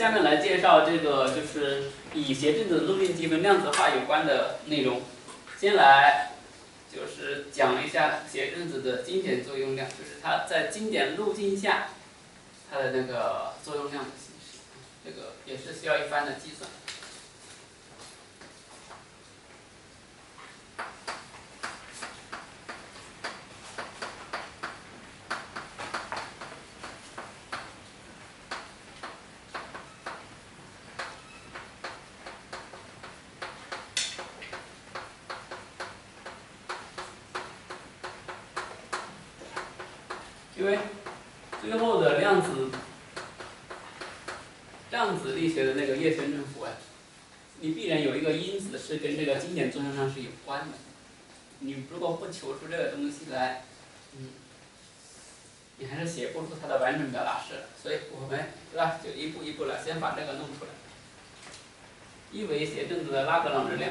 下面来介绍这个就是以谐振子路径积分量子化有关的内容。先来就是讲一下谐振子的经典作用量，就是它在经典路径下它的那个作用量的形式，这个也是需要一番的计算。因为最后的量子量子力学的那个叶旋振幅啊，你必然有一个因子是跟这个经典作用上是有关的。你如果不求出这个东西来，嗯，你还是写不出它的完整表达式。所以我们是吧，就一步一步来，先把这个弄出来。一为谐振子的拉格朗日量。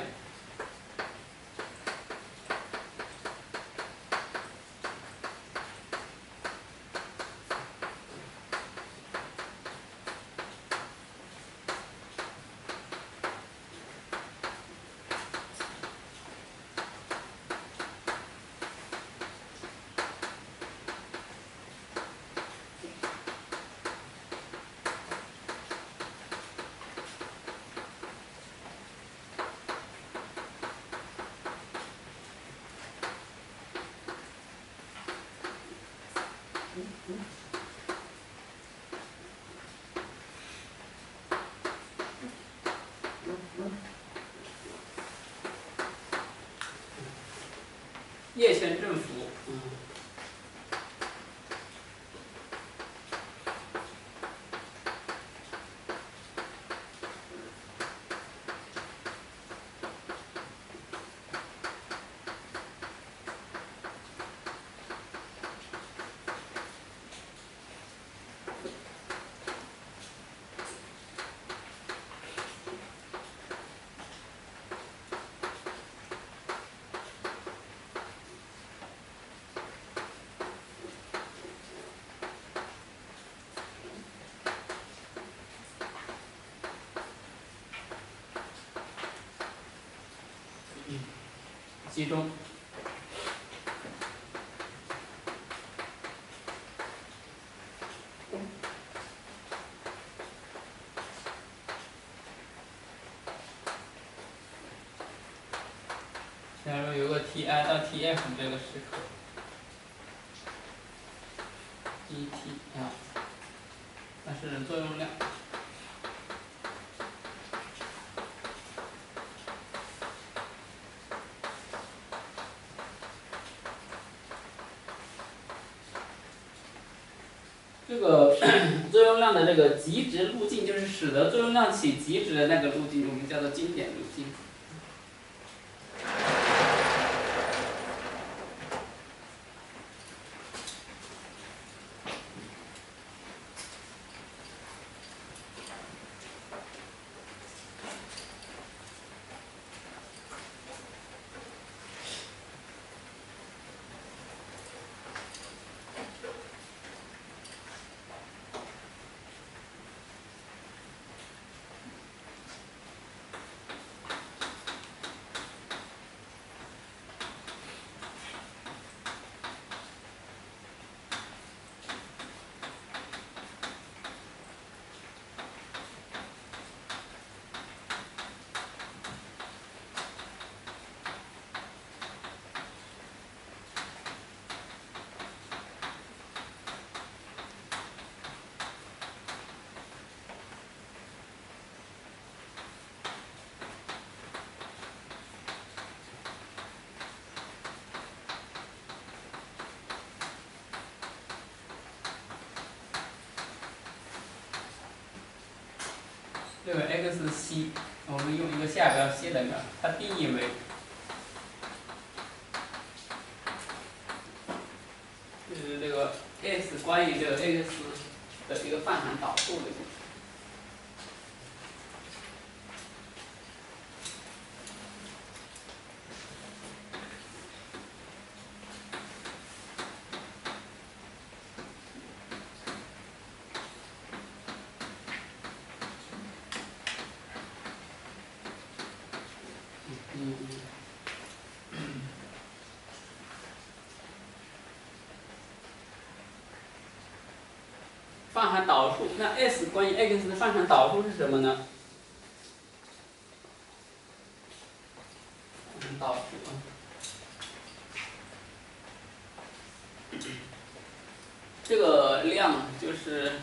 集中。假如有个 Ti 到 Tf 这个时刻，Et 啊，那是作用量。这个作用量的这个极值路径，就是使得作用量起极值的那个路径，我们叫做经典路径。这个 x c，我们用一个下标 c 来表，它定义为，就是这个 x 关于这个 x 的一个泛函导数的。函导数，那 S 关于 x 的放函导数是什么呢？导数啊，这个量就是。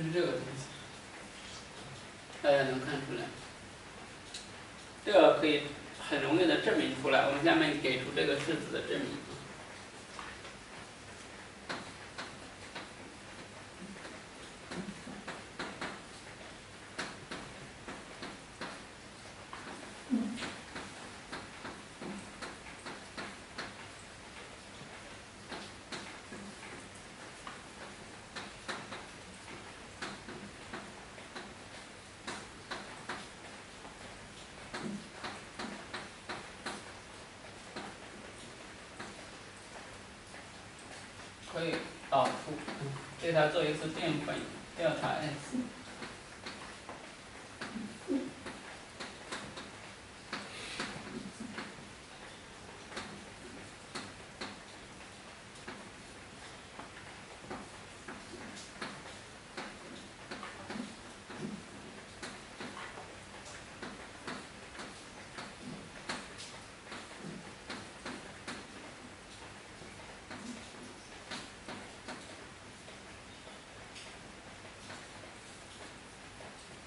就是这个东西，大家能看出来，这个可以很容易的证明出来。我们下面给出这个式子的证明。可以导出，对它做一次淀粉，调查 S。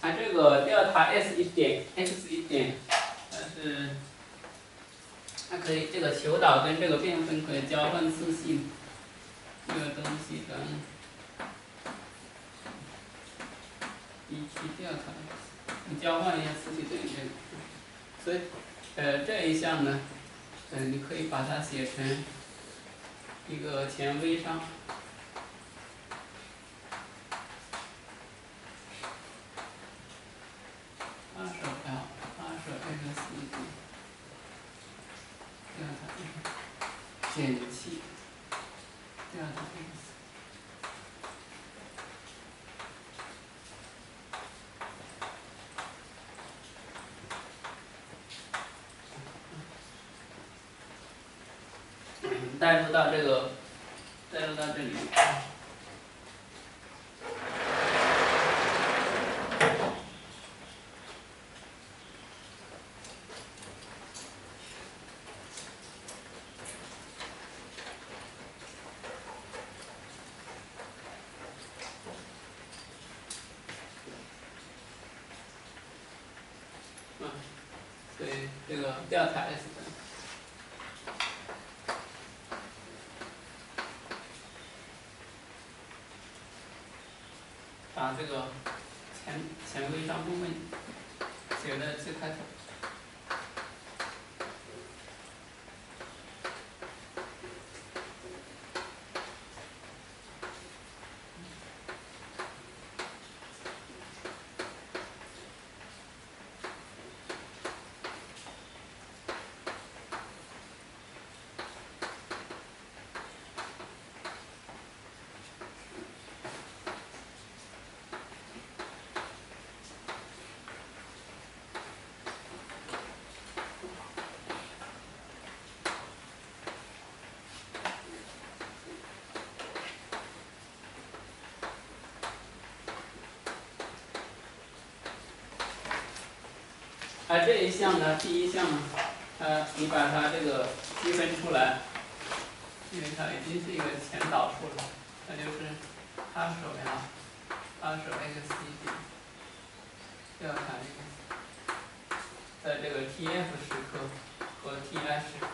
它这个调查 S 一点 x 一点，它是，它可以这个求导跟这个变分可以交换次性，这个东西的，一去调查，你交换一下次序等于这个，所以，呃这一项呢，嗯你可以把它写成一个前微商。减气，这样的意思。带入到这个，带入到这里。这个调查 S 的，这个前前微商部分写的最开头。而这一项呢，第一项，呃，你把它这个积分出来，因为它已经是一个前导数了，那就是它属于啊，它属 x 一点，调查 x，在这个 T_f 时刻和 T_i 时刻，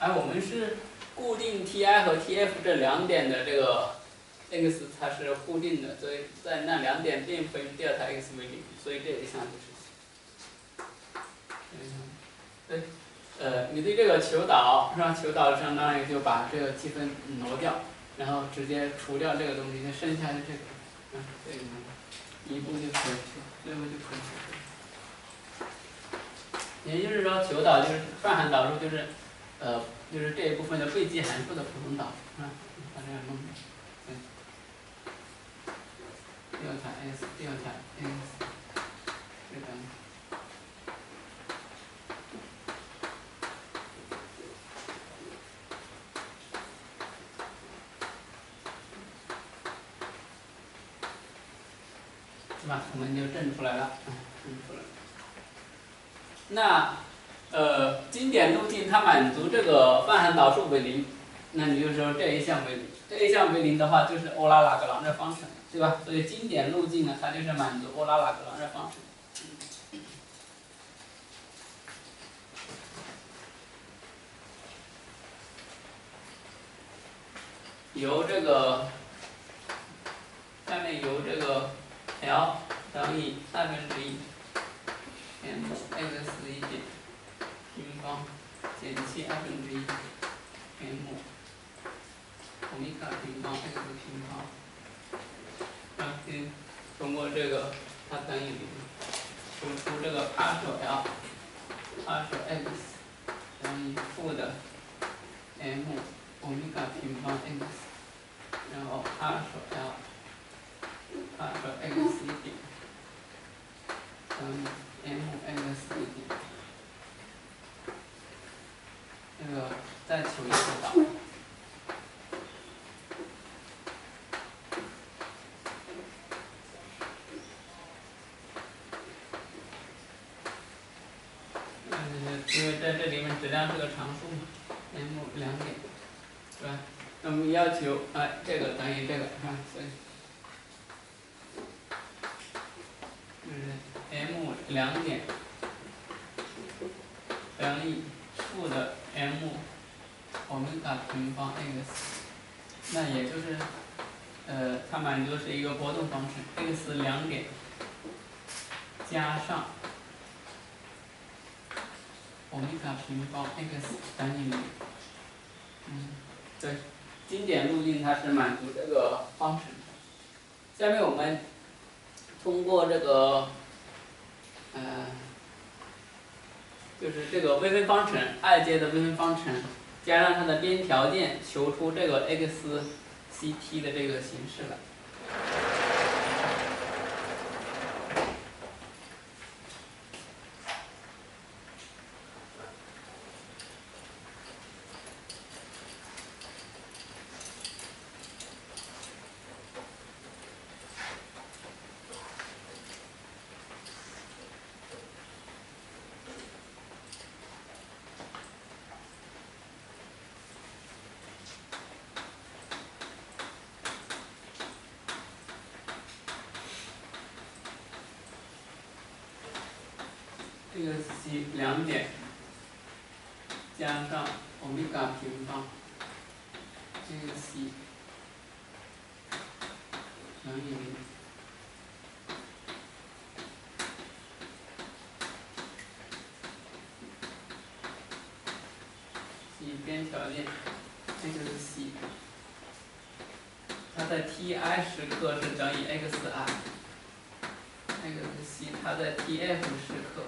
而我们是固定 T_i 和 T_f 这两点的这个 x 它是固定的，所以在那两点变分调查 x 为零，所以这一项就是。对，呃，你对这个求导是吧？求导相当于就把这个积分挪掉，然后直接除掉这个东西，就剩下的这个，嗯，这个，一步就可以去，最后就可以去。也就是说，求导就是泛函导数就是呃就是这一部分的被积函数的普通导，啊？把这样弄。调查 s 调查 x 这个。们就证出来了，证出来了。那呃，经典路径它满足这个泛函导数为零，那你就说这一项为零，这一项为零的话就是欧拉拉格朗日方程。对吧？所以经典路径呢，它就是满足欧拉拉格朗日方程。由这个下面由这个 L 等于二分之一 m x 一点平方减去二分之一 m 欧米伽平方 x 平方。通过这个，它等于零，求出这个 partial L，partial x 等于负的 m 欧米伽平方 x，然后 partial 二首 x 一点 x 一点，这个再求一次导。是个常数嘛，m 两点，是吧？那么要求哎，这个等于这个是吧？所以，就是 m 两点等于负的 m 欧米伽平方 x，那也就是呃，它满足是一个波动方程，x 两点加上。欧米伽平方 x 等于零，嗯，对，经典路径它是满足这个方程。下面我们通过这个，呃，就是这个微分方程，二阶的微分方程，加上它的边条件，求出这个 x c t 的这个形式来。C 两点加上欧米伽平方 x 等于零。一边条件，这就是 c，它在 t i 时刻是等于 x i，那个是 c，它在 t f 时刻。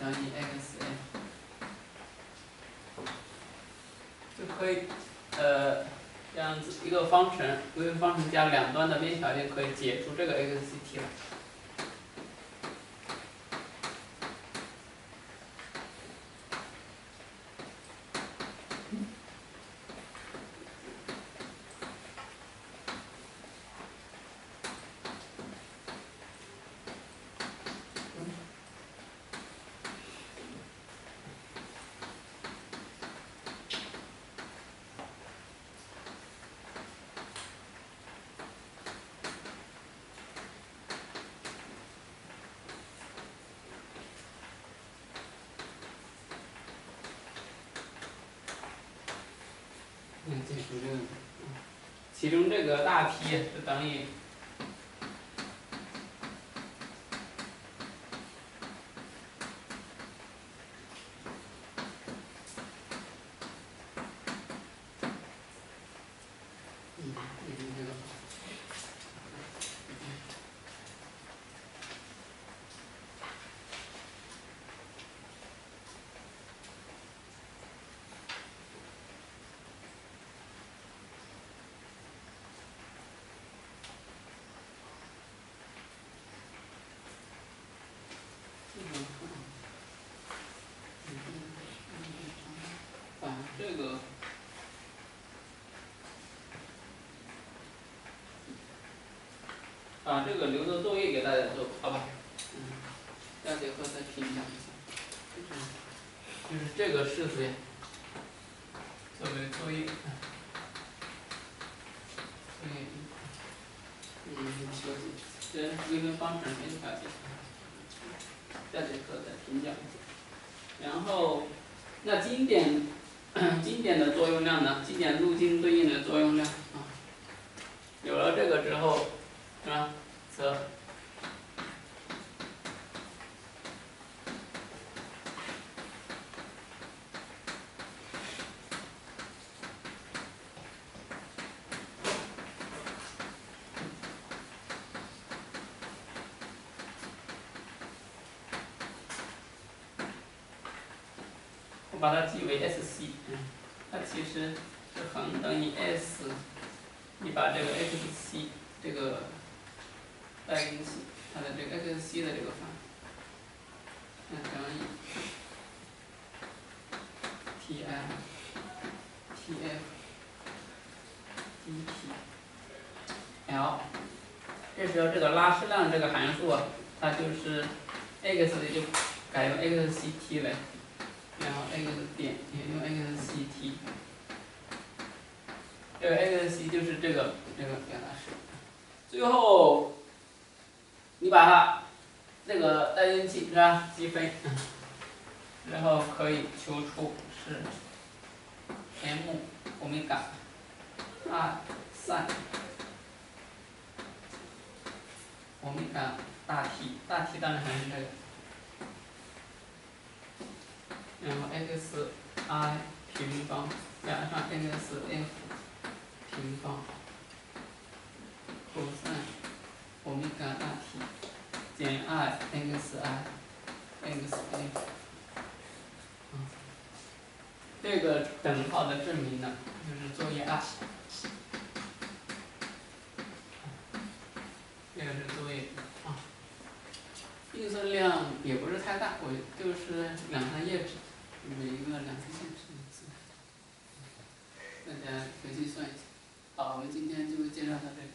等于 x n，就可以，呃，这样子一个方程，微分方程加两端的边条件，可以解出这个 x c t 了。X c t 了。其中这个大题是等于。把这个留作作业给大家做，好吧？嗯，下节课再评讲一下。就是就是这个式子，作为作业。作业。嗯，休息。这微分方程先。下节课再评讲。然后，那经典经典的作用量呢？经典路径对应的作用量啊。有了这个之后，是吧？我把它记为 S C，它其实是恒等于 S，你把这个 X C 这个。代因系，它的这个 x c 的这个方，那等于 t i t f d t l，这时候这个拉式量这个函数啊，它就是 x 的就改用 x c t 了，然后 x 点也用 x c t，这个 x c 就是这个这个表达式，最后。把它那个代进去是吧？积分，然后可以求出是 m 欧米伽二 sin 欧米伽大 T 大 T 当然还是这个，然后 x i 平方加上 x f 平方 cos。欧米伽大 T 减 i x i x a，这个等号的证明呢，就是作业二。这个是作业啊，运算量也不是太大，我就是两三页纸，每一个两三页纸，大家回去算一下。好，我们今天就介绍到这里。